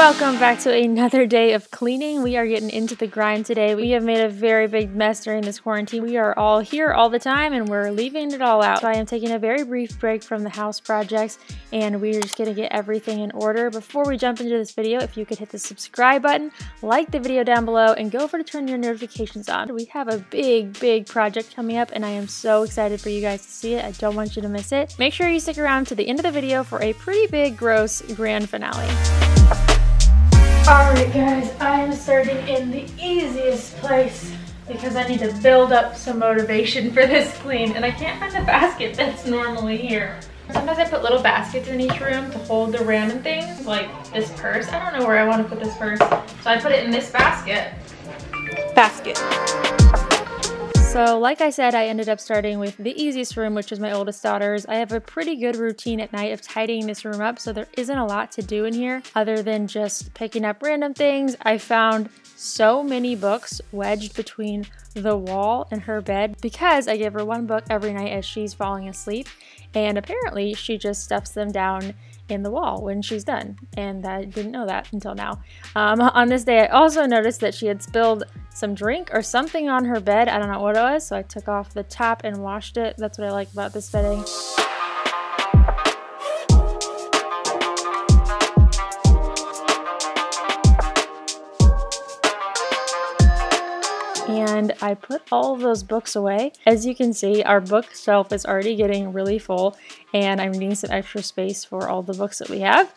Welcome back to another day of cleaning. We are getting into the grind today. We have made a very big mess during this quarantine. We are all here all the time and we're leaving it all out. So I am taking a very brief break from the house projects and we're just gonna get everything in order. Before we jump into this video, if you could hit the subscribe button, like the video down below, and go over to turn your notifications on. We have a big, big project coming up and I am so excited for you guys to see it. I don't want you to miss it. Make sure you stick around to the end of the video for a pretty big, gross grand finale. Alright guys, I am starting in the easiest place because I need to build up some motivation for this clean and I can't find the basket that's normally here. Sometimes I put little baskets in each room to hold the random things like this purse. I don't know where I want to put this purse. So I put it in this basket. Basket. So like I said, I ended up starting with the easiest room, which is my oldest daughter's. I have a pretty good routine at night of tidying this room up, so there isn't a lot to do in here other than just picking up random things. I found so many books wedged between the wall and her bed because I give her one book every night as she's falling asleep, and apparently she just stuffs them down in the wall when she's done, and I didn't know that until now. Um, on this day, I also noticed that she had spilled some drink or something on her bed. I don't know what it was, so I took off the top and washed it. That's what I like about this bedding. And I put all those books away. As you can see, our bookshelf is already getting really full and I'm needing some extra space for all the books that we have.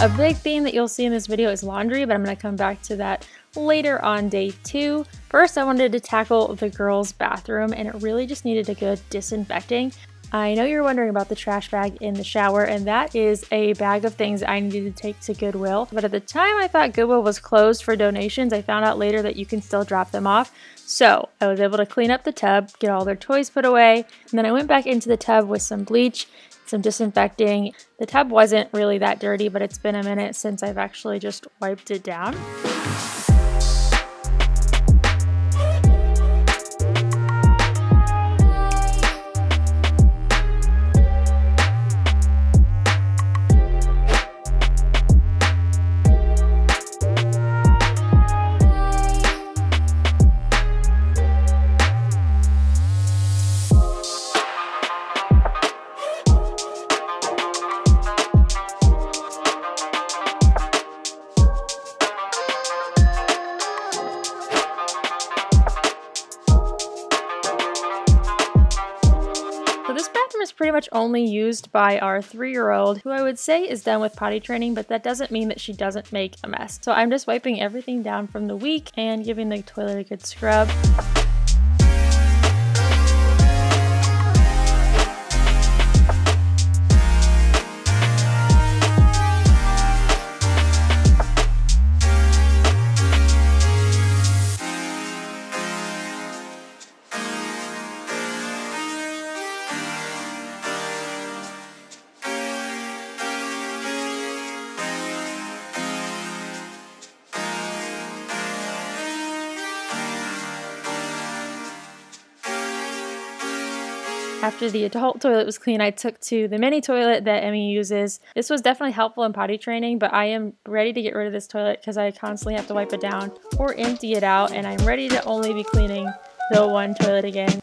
A big theme that you'll see in this video is laundry, but I'm going to come back to that later on day two. First, I wanted to tackle the girls' bathroom, and it really just needed a good disinfecting. I know you're wondering about the trash bag in the shower, and that is a bag of things I needed to take to Goodwill. But at the time I thought Goodwill was closed for donations, I found out later that you can still drop them off. So I was able to clean up the tub, get all their toys put away, and then I went back into the tub with some bleach some disinfecting. The tub wasn't really that dirty, but it's been a minute since I've actually just wiped it down. Used by our three-year-old, who I would say is done with potty training, but that doesn't mean that she doesn't make a mess. So I'm just wiping everything down from the week and giving the toilet a good scrub. After the adult toilet was clean, I took to the mini toilet that Emmy uses. This was definitely helpful in potty training, but I am ready to get rid of this toilet because I constantly have to wipe it down or empty it out, and I'm ready to only be cleaning the one toilet again.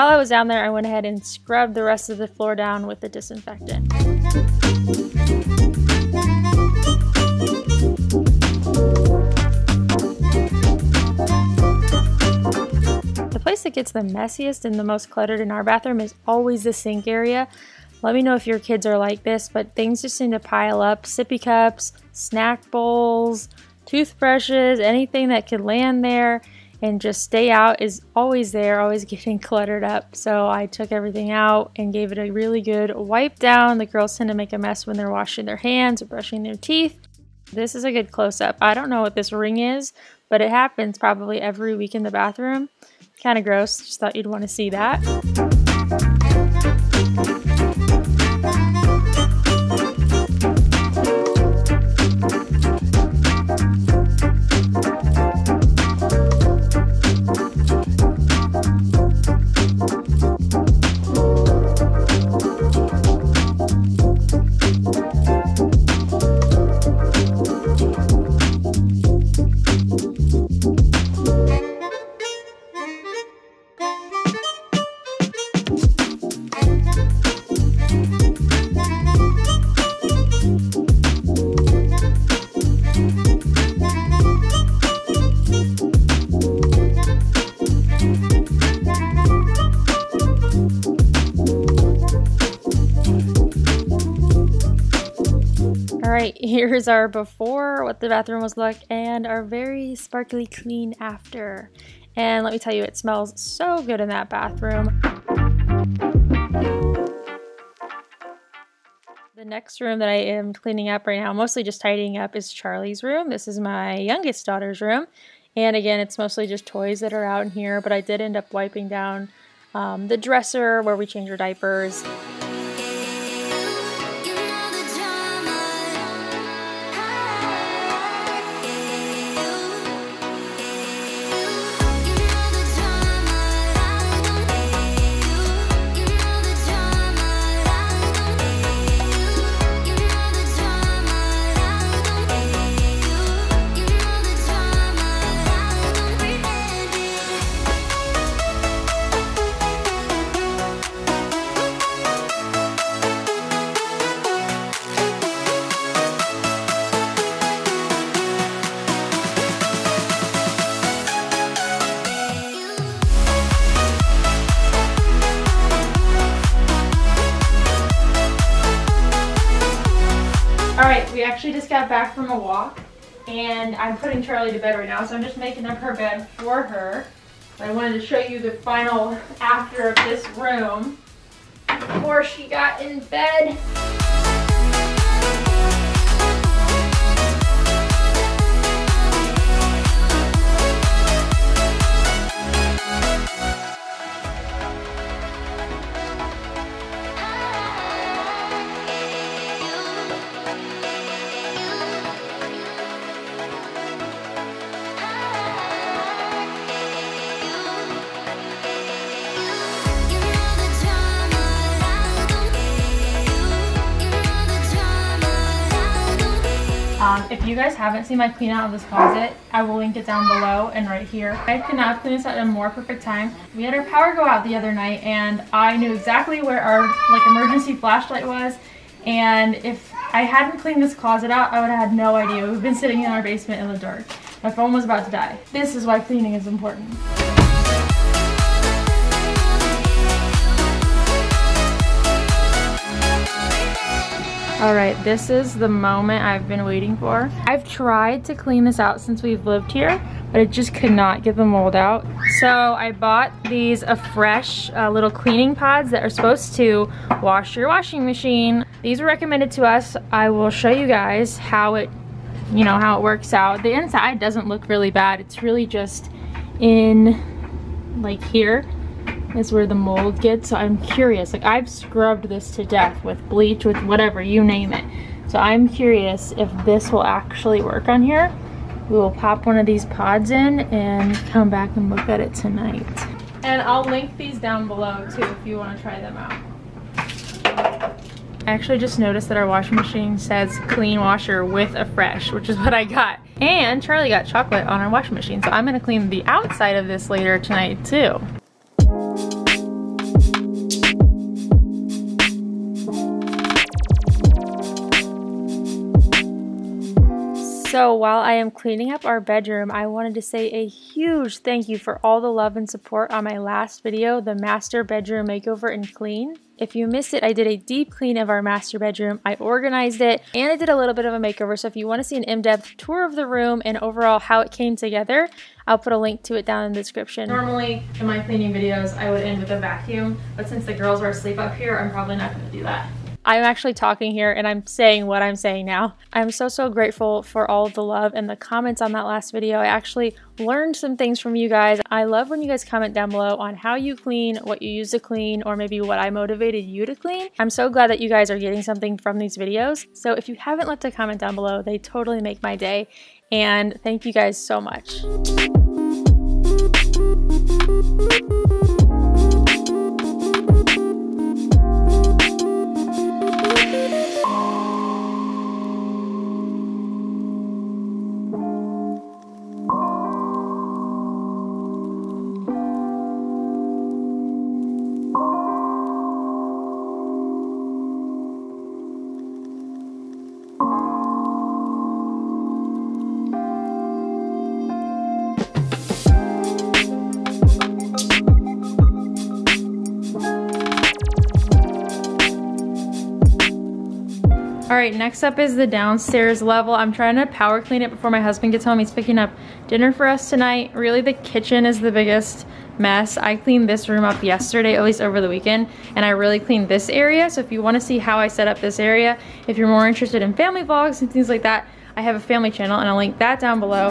While I was down there, I went ahead and scrubbed the rest of the floor down with the disinfectant. The place that gets the messiest and the most cluttered in our bathroom is always the sink area. Let me know if your kids are like this, but things just seem to pile up. Sippy cups, snack bowls, toothbrushes, anything that could land there and just stay out is always there, always getting cluttered up. So I took everything out and gave it a really good wipe down. The girls tend to make a mess when they're washing their hands or brushing their teeth. This is a good close up. I don't know what this ring is, but it happens probably every week in the bathroom. Kind of gross. Just thought you'd want to see that. Our before, what the bathroom was like, and are very sparkly clean after. And let me tell you, it smells so good in that bathroom. The next room that I am cleaning up right now, mostly just tidying up, is Charlie's room. This is my youngest daughter's room. And again, it's mostly just toys that are out in here, but I did end up wiping down um, the dresser where we change her diapers. Actually just got back from a walk and I'm putting Charlie to bed right now, so I'm just making up her bed for her. I wanted to show you the final after of this room before she got in bed. Haven't seen my clean out of this closet, I will link it down below and right here. I could not have cleaned this in a more perfect time. We had our power go out the other night and I knew exactly where our like emergency flashlight was and if I hadn't cleaned this closet out, I would have had no idea. We've been sitting in our basement in the dark. My phone was about to die. This is why cleaning is important. All right, this is the moment I've been waiting for. I've tried to clean this out since we've lived here, but it just could not get the mold out. So I bought these Affresh uh, little cleaning pods that are supposed to wash your washing machine. These were recommended to us. I will show you guys how it, you know, how it works out. The inside doesn't look really bad. It's really just in like here is where the mold gets. So I'm curious, like I've scrubbed this to death with bleach, with whatever, you name it. So I'm curious if this will actually work on here. We will pop one of these pods in and come back and look at it tonight. And I'll link these down below too if you want to try them out. I actually just noticed that our washing machine says clean washer with Affresh, which is what I got. And Charlie got chocolate on our washing machine, so I'm gonna clean the outside of this later tonight too. So while I am cleaning up our bedroom, I wanted to say a huge thank you for all the love and support on my last video, the master bedroom makeover and clean. If you missed it, I did a deep clean of our master bedroom. I organized it and I did a little bit of a makeover. So if you want to see an in-depth tour of the room and overall how it came together, I'll put a link to it down in the description. Normally in my cleaning videos, I would end with a vacuum, but since the girls are asleep up here, I'm probably not going to do that. I'm actually talking here and I'm saying what I'm saying now. I'm so, so grateful for all the love and the comments on that last video. I actually learned some things from you guys. I love when you guys comment down below on how you clean, what you use to clean, or maybe what I motivated you to clean. I'm so glad that you guys are getting something from these videos. So if you haven't left a comment down below, they totally make my day. And thank you guys so much. Right, next up is the downstairs level. I'm trying to power clean it before my husband gets home. He's picking up dinner for us tonight. Really, the kitchen is the biggest mess. I cleaned this room up yesterday, at least over the weekend, and I really cleaned this area. So if you wanna see how I set up this area, if you're more interested in family vlogs and things like that, I have a family channel and I'll link that down below.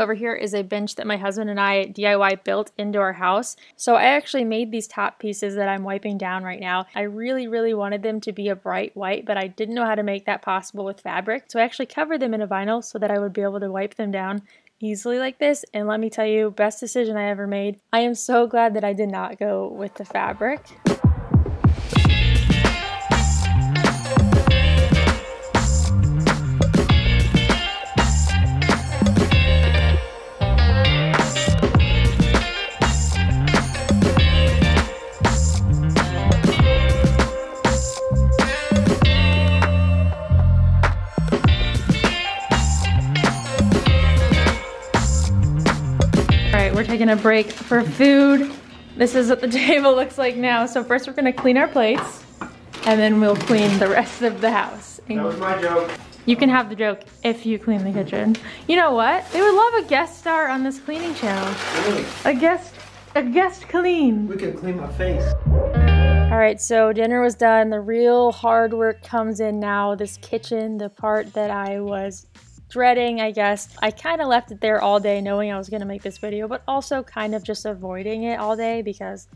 Over here is a bench that my husband and I DIY built into our house. So I actually made these top pieces that I'm wiping down right now. I really, really wanted them to be a bright white, but I didn't know how to make that possible with fabric. So I actually covered them in a vinyl so that I would be able to wipe them down easily like this and let me tell you best decision I ever made. I am so glad that I did not go with the fabric. Taking a break for food. This is what the table looks like now. So first we're gonna clean our plates and then we'll clean the rest of the house. That was my joke. You can have the joke if you clean the kitchen. You know what? They would love a guest star on this cleaning channel. Really? A guest, a guest clean. We can clean my face. All right, so dinner was done. The real hard work comes in now. This kitchen, the part that I was dreading, I guess. I kind of left it there all day knowing I was going to make this video, but also kind of just avoiding it all day because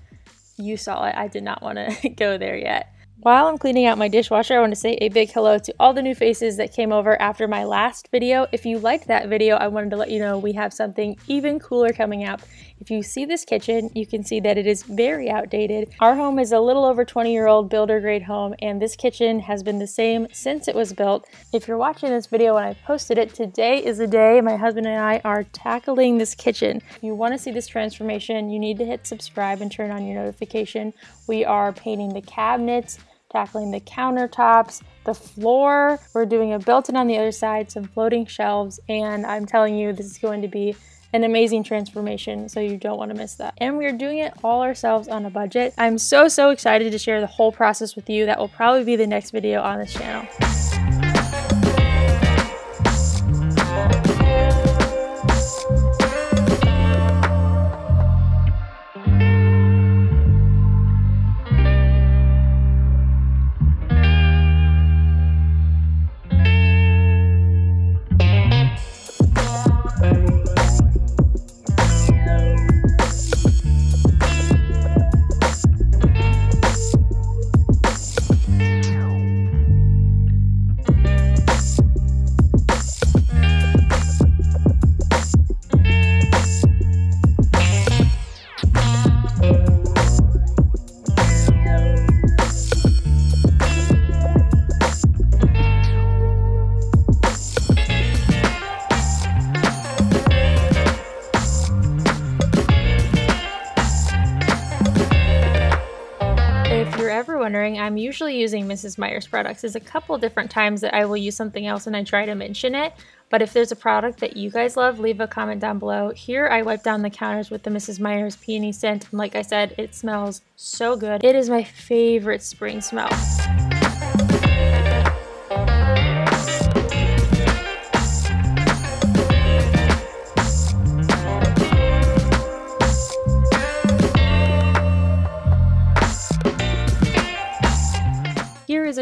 you saw it. I did not want to go there yet. While I'm cleaning out my dishwasher, I want to say a big hello to all the new faces that came over after my last video. If you liked that video, I wanted to let you know we have something even cooler coming up. If you see this kitchen, you can see that it is very outdated. Our home is a little over 20 year old builder grade home and this kitchen has been the same since it was built. If you're watching this video when I posted it, today is the day my husband and I are tackling this kitchen. If you want to see this transformation, you need to hit subscribe and turn on your notification. We are painting the cabinets, tackling the countertops, the floor. We're doing a built-in on the other side, some floating shelves, and I'm telling you, this is going to be an amazing transformation, so you don't want to miss that. And we're doing it all ourselves on a budget. I'm so, so excited to share the whole process with you. That will probably be the next video on this channel. Wondering, I'm usually using Mrs. Meyer's products. There's a couple different times that I will use something else and I try to mention it. But if there's a product that you guys love, leave a comment down below. Here I wipe down the counters with the Mrs. Meyer's peony scent. And like I said, it smells so good. It is my favorite spring smell.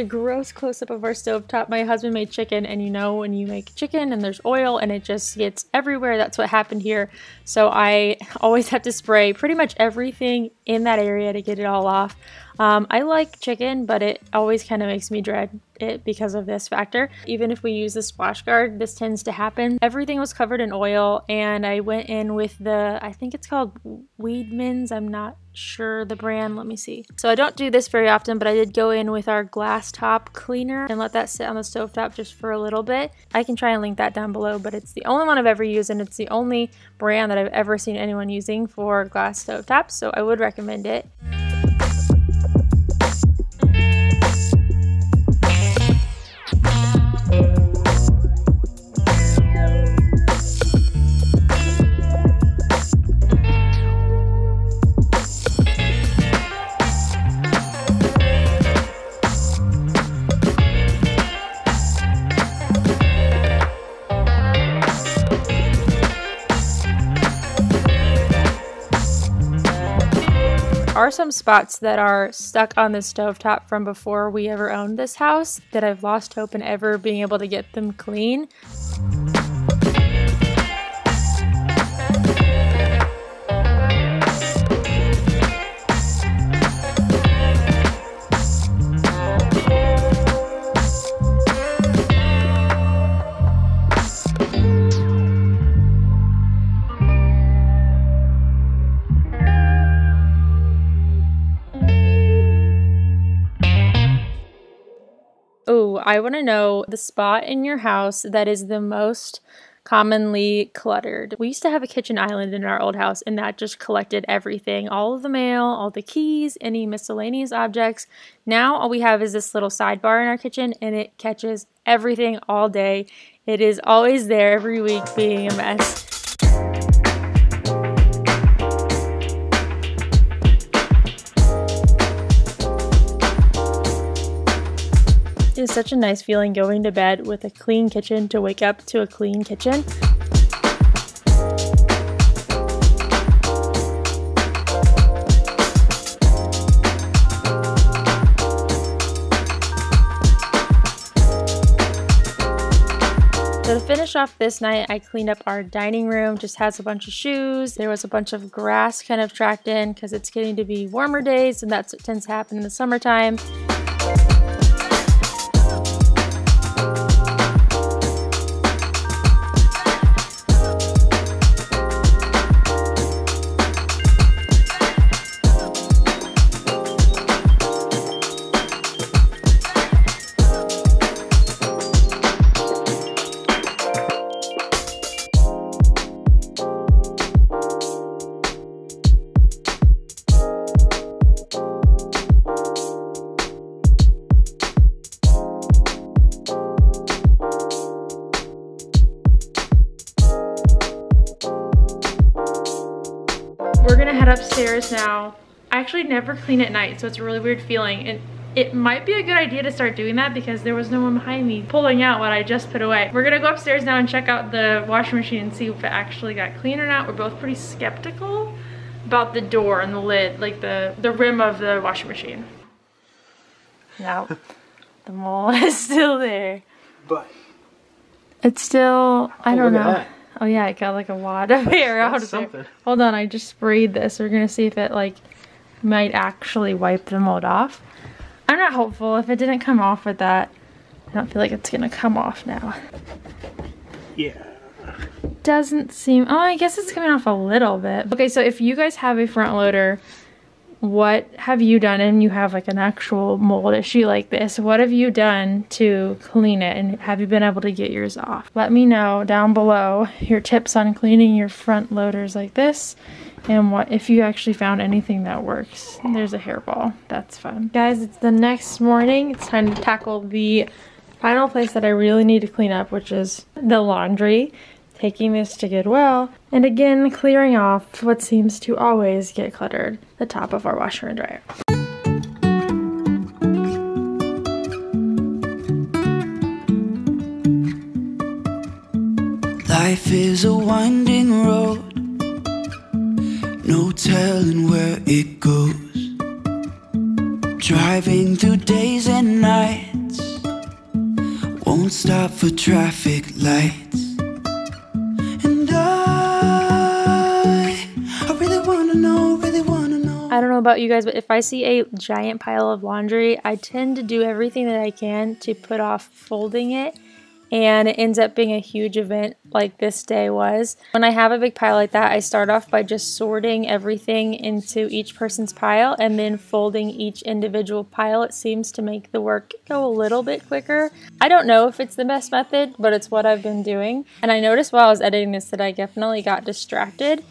A gross close up of our stove top. My husband made chicken, and you know, when you make chicken and there's oil and it just gets everywhere, that's what happened here. So I always have to spray pretty much everything in that area to get it all off. Um, I like chicken, but it always kind of makes me dread it because of this factor. Even if we use the splash guard, this tends to happen. Everything was covered in oil, and I went in with the, I think it's called Weimans. I'm not sure the brand. Let me see. So I don't do this very often, but I did go in with our glass top cleaner and let that sit on the stove top just for a little bit. I can try and link that down below, but it's the only one I've ever used, and it's the only brand that I've ever seen anyone using for glass stove tops, so I would recommend it. Are some spots that are stuck on the stovetop from before we ever owned this house that I've lost hope in ever being able to get them clean. I want to know the spot in your house that is the most commonly cluttered. We used to have a kitchen island in our old house and that just collected everything, all of the mail, all the keys, any miscellaneous objects. Now all we have is this little sidebar in our kitchen and it catches everything all day. It is always there every week being a mess. Is such a nice feeling going to bed with a clean kitchen to wake up to a clean kitchen. So to finish off this night, I cleaned up our dining room, just has a bunch of shoes. There was a bunch of grass kind of tracked in because it's getting to be warmer days and that's what tends to happen in the summertime. Never clean at night, so it's a really weird feeling. And it might be a good idea to start doing that because there was no one behind me pulling out what I just put away. We're gonna go upstairs now and check out the washing machine and see if it actually got clean or not. We're both pretty skeptical about the door and the lid, like the, the rim of the washing machine. Now, the mold is still there. But. It's still, I oh, don't know. Oh yeah, it got like a wad of hair out of something. there. Hold on, I just sprayed this. We're gonna see if it like might actually wipe the mold off. I'm not hopeful. If it didn't come off with that, I don't feel like it's gonna come off now. Yeah. Doesn't seem, oh, I guess it's coming off a little bit. Okay, so if you guys have a front loader what have you done and you have like an actual mold issue like this what have you done to clean it and have you been able to get yours off let me know down below your tips on cleaning your front loaders like this and what if you actually found anything that works there's a hairball. That's fun. Guys it's the next morning. It's time to tackle the final place that i really need to clean up which is the laundry taking this to Goodwill, and again clearing off what seems to always get cluttered, the top of our washer and dryer. Life is a winding road, no telling where it goes. Driving through days and nights won't stop for traffic lights. And I, I really wanna know, really wanna know. I don't know about you guys, but if I see a giant pile of laundry, I tend to do everything that I can to put off folding it and it ends up being a huge event like this day was. When I have a big pile like that, I start off by just sorting everything into each person's pile and then folding each individual pile. It seems to make the work go a little bit quicker. I don't know if it's the best method, but it's what I've been doing. And I noticed while I was editing this that I definitely got distracted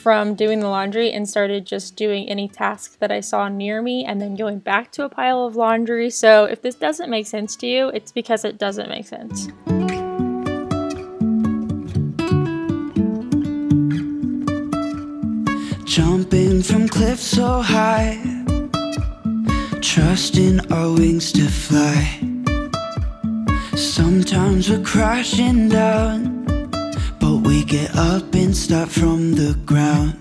from doing the laundry and started just doing any task that I saw near me and then going back to a pile of laundry. So if this doesn't make sense to you, it's because it doesn't make sense. Jumping from cliffs so high Trusting our wings to fly Sometimes we're crashing down we get up and start from the ground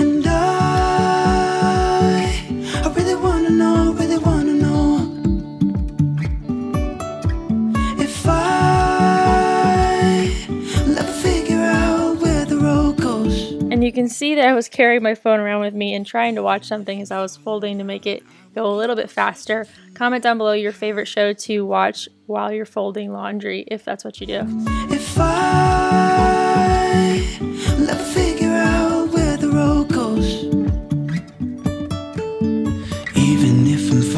And I, I really wanna know, really wanna know If I will ever figure out where the road goes And you can see that I was carrying my phone around with me and trying to watch something as I was folding to make it go a little bit faster. Comment down below your favorite show to watch while you're folding laundry if that's what you do.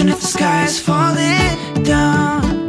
Even if the sky is falling down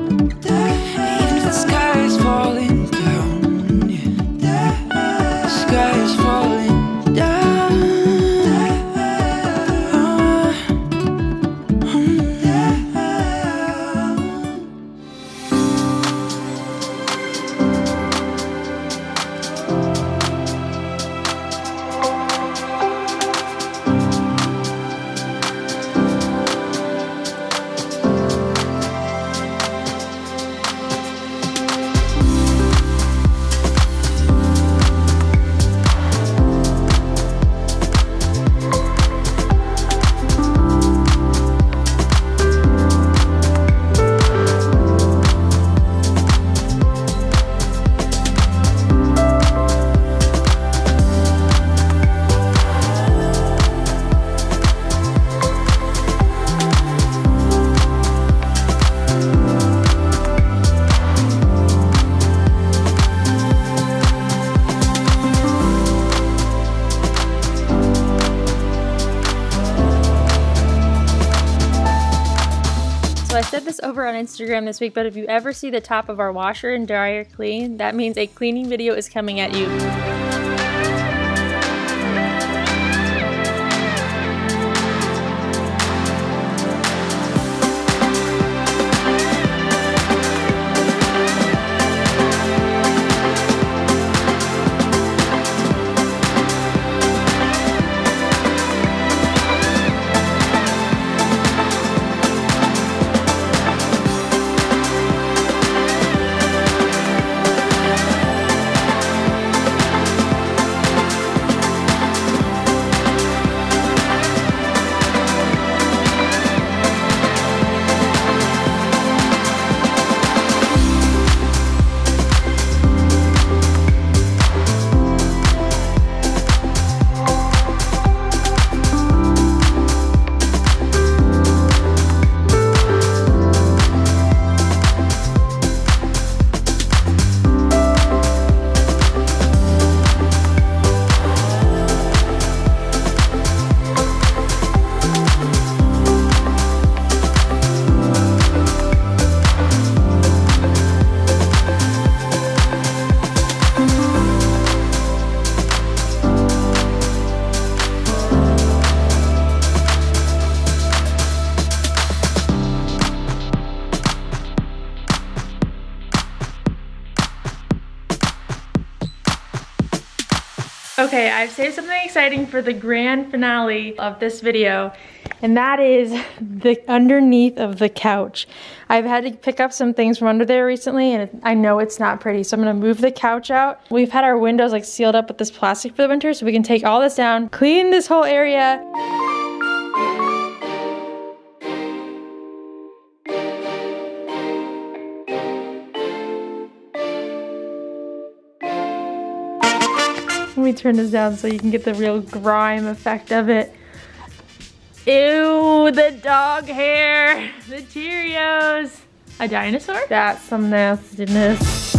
on Instagram this week, but if you ever see the top of our washer and dryer clean, that means a cleaning video is coming at you. I've saved something exciting for the grand finale of this video, and that is the underneath of the couch. I've had to pick up some things from under there recently, and I know it's not pretty, so I'm gonna move the couch out. We've had our windows like sealed up with this plastic for the winter, so we can take all this down, clean this whole area. Turn this down so you can get the real grime effect of it. Ew, the dog hair, the Cheerios. A dinosaur? That's some nastiness.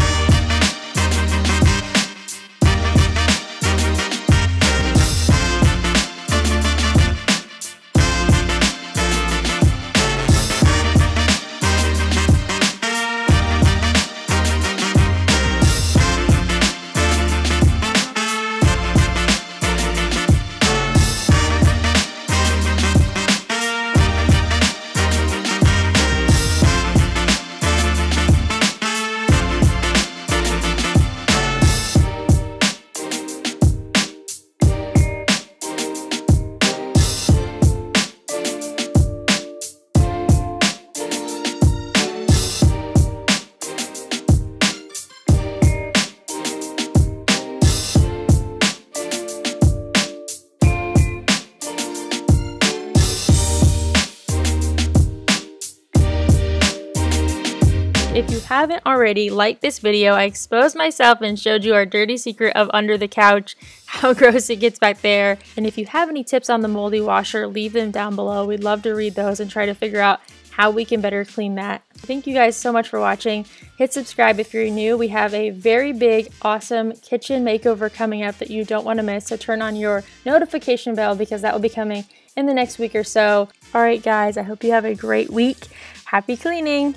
Haven't already, like this video, I exposed myself and showed you our dirty secret of under the couch, how gross it gets back there. And if you have any tips on the moldy washer, leave them down below. We'd love to read those and try to figure out how we can better clean that. Thank you guys so much for watching. Hit subscribe if you're new. We have a very big, awesome kitchen makeover coming up that you don't want to miss. So turn on your notification bell because that will be coming in the next week or so. All right, guys, I hope you have a great week. Happy cleaning.